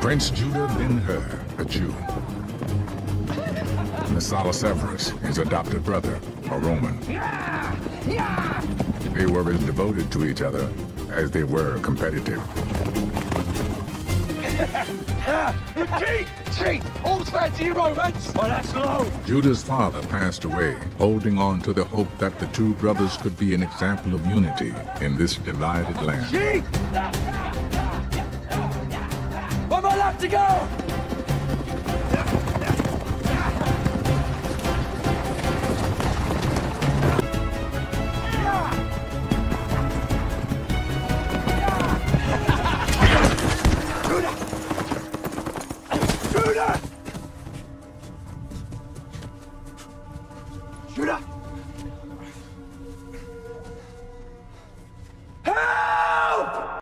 Prince Judah ben Hur, a Jew. Messala Severus, his adopted brother, a Roman. They were as devoted to each other as they were competitive. Cheat! Cheat! All's fancy romance! Well, that's low! Judah's father passed away, holding on to the hope that the two brothers could be an example of unity in this divided land. Cheat! have to go! Shoot up!